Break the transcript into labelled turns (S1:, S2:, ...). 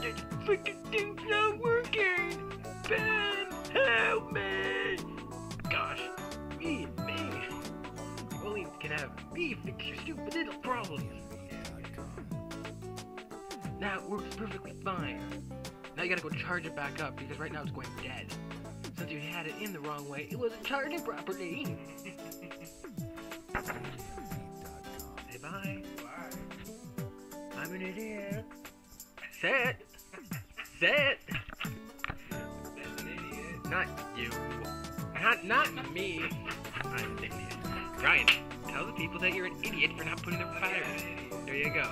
S1: This freaking thing's not working! Ben, help me! Gosh, me, me. Only can have me fix your stupid little problems. Now it works perfectly fine. Now you gotta go charge it back up because right now it's going dead. Since you had it in the wrong way, it wasn't charging properly. Say bye.
S2: Bye.
S1: I'm an idiot.
S2: That's an idiot.
S1: Not you. Not not me. I'm an idiot. Ryan, tell the people that you're an idiot for not putting the fire. There you go.